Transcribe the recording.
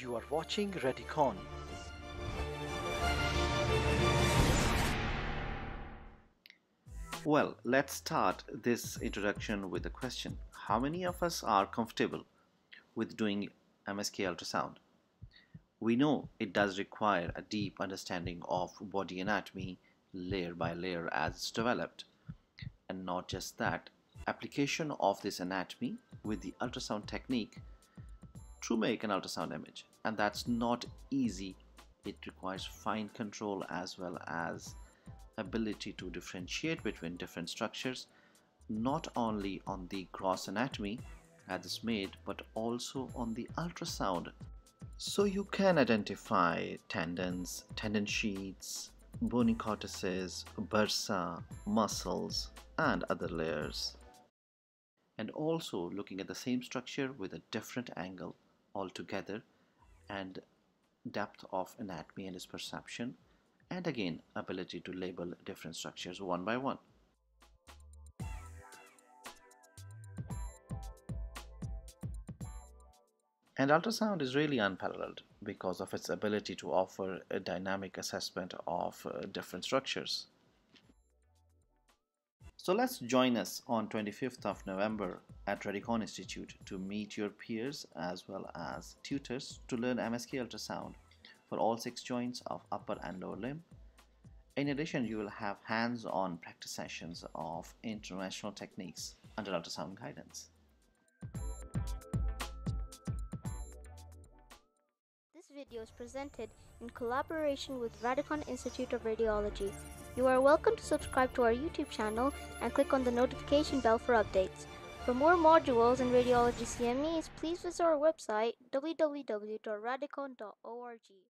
You are watching Radicon. Well, let's start this introduction with a question. How many of us are comfortable with doing MSK ultrasound? We know it does require a deep understanding of body anatomy layer by layer as it's developed. And not just that, application of this anatomy with the ultrasound technique to make an ultrasound image. And that's not easy. It requires fine control as well as ability to differentiate between different structures not only on the gross anatomy as is made but also on the ultrasound so you can identify tendons tendon sheaths bony cortices bursa muscles and other layers and also looking at the same structure with a different angle altogether and depth of anatomy and its perception and again ability to label different structures one by one. And ultrasound is really unparalleled because of its ability to offer a dynamic assessment of uh, different structures. So let's join us on 25th of November at Radicon Institute to meet your peers as well as tutors to learn MSK ultrasound for all six joints of upper and lower limb. In addition, you will have hands-on practice sessions of international techniques under ultrasound guidance. This video is presented in collaboration with Radicon Institute of Radiology. You are welcome to subscribe to our YouTube channel and click on the notification bell for updates. For more modules in radiology CMEs, please visit our website www.radicon.org.